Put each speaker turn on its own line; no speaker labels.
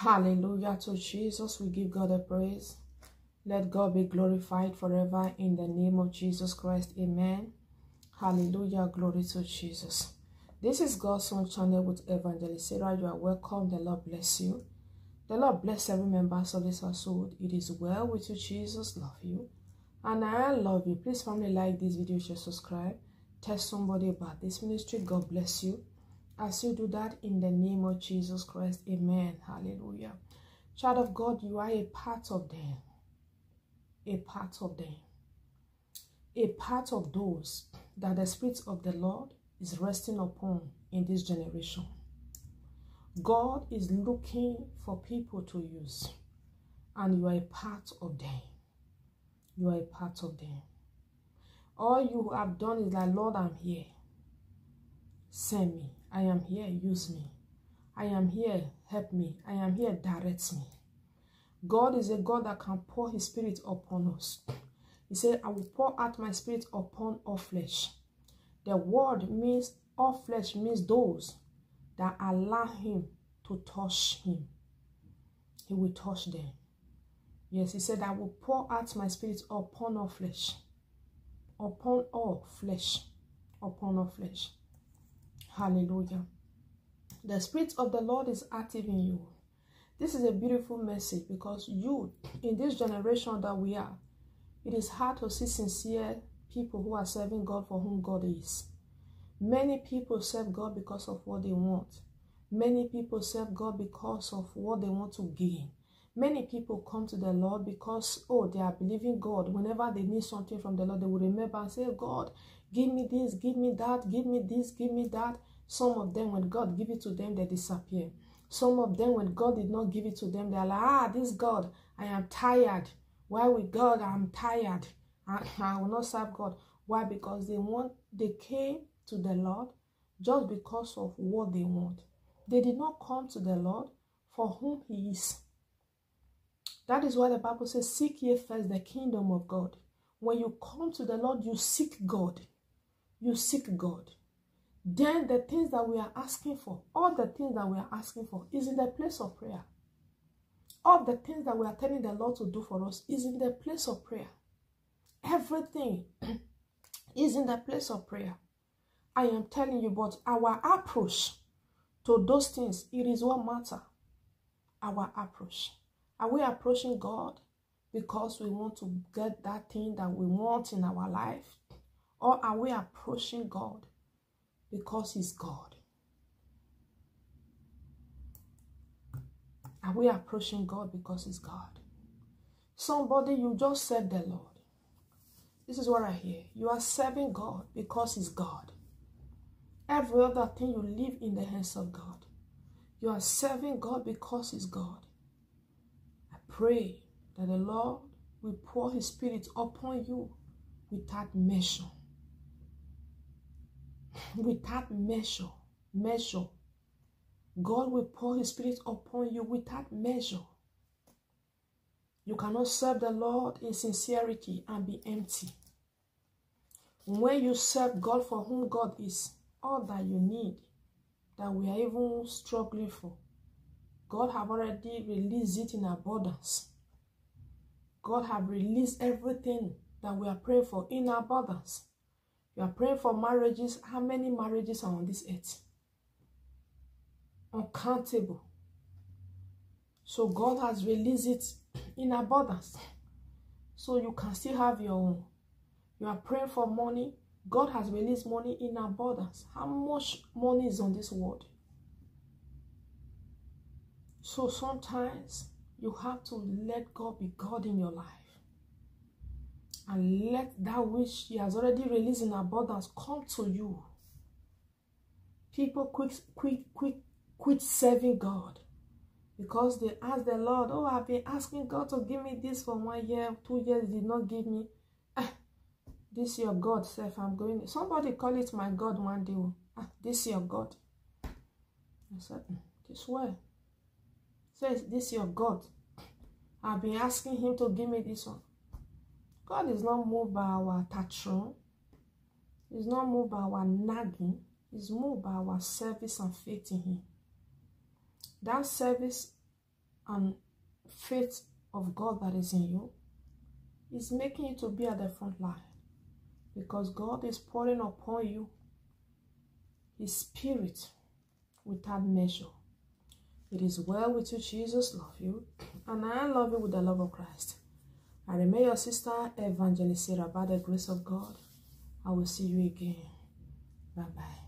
Hallelujah to Jesus. We give God a praise. Let God be glorified forever in the name of Jesus Christ. Amen. Hallelujah. Glory to Jesus. This is God's Own channel with Evangelist Sarah. You are welcome. The Lord bless you. The Lord bless every member of this household. It is well with you. Jesus love you. And I love you. Please family like this video, share, subscribe. Tell somebody about this ministry. God bless you. As you do that in the name of Jesus Christ. Amen. Hallelujah. Child of God, you are a part of them. A part of them. A part of those that the Spirit of the Lord is resting upon in this generation. God is looking for people to use, and you are a part of them. You are a part of them. All you have done is like, Lord, I'm here. Send me. I am here. Use me. I am here. Help me. I am here. Direct me. God is a God that can pour his spirit upon us. He said, I will pour out my spirit upon all flesh. The word means all flesh means those that allow him to touch him. He will touch them. Yes, he said, I will pour out my spirit upon all flesh. Upon all flesh. Upon all flesh. Hallelujah. The Spirit of the Lord is active in you. This is a beautiful message because you, in this generation that we are, it is hard to see sincere people who are serving God for whom God is. Many people serve God because of what they want. Many people serve God because of what they want to gain. Many people come to the Lord because, oh, they are believing God. Whenever they need something from the Lord, they will remember and say, God, give me this, give me that, give me this, give me that. Some of them, when God give it to them, they disappear. Some of them, when God did not give it to them, they are like, ah, this God, I am tired. Why with God, I'm tired. I, I will not serve God. Why? Because they want, they came to the Lord just because of what they want. They did not come to the Lord for whom He is. That is why the Bible says, Seek ye first the kingdom of God. When you come to the Lord, you seek God. You seek God. Then the things that we are asking for, all the things that we are asking for, is in the place of prayer. All the things that we are telling the Lord to do for us is in the place of prayer. Everything is in the place of prayer. I am telling you, but our approach to those things, it is what matter. Our approach. Are we approaching God because we want to get that thing that we want in our life? Or are we approaching God because He's God? Are we approaching God because He's God? Somebody, you just said the Lord. This is what I hear. You are serving God because He's God. Every other thing you leave in the hands of God. You are serving God because He's God. Pray that the Lord will pour His Spirit upon you without measure. Without measure. Measure. God will pour His Spirit upon you without measure. You cannot serve the Lord in sincerity and be empty. When you serve God for whom God is, all that you need, that we are even struggling for, God have already released it in abundance. God have released everything that we are praying for in abundance. You are praying for marriages. How many marriages are on this earth? Uncountable. So God has released it in abundance. So you can still have your own. You are praying for money. God has released money in abundance. How much money is on this world? So sometimes you have to let God be God in your life. And let that which He has already released in abundance come to you. People quit, quit, quit, quit serving God because they ask the Lord, Oh, I've been asking God to give me this for one year, two years, did not give me. Ah, this your God, self, I'm going. Somebody call it my God one day. Ah, this your God. I said, mm, This way. Says, This your God. I've been asking him to give me this one. God is not moved by our tantrum. He's not moved by our nagging. He's moved by our service and faith in him. That service and faith of God that is in you is making you to be at the front line because God is pouring upon you His Spirit without measure. It is well with you, Jesus love you, and I love you with the love of Christ. I remain your sister, Evangelist Sarah, by the grace of God. I will see you again. Bye-bye.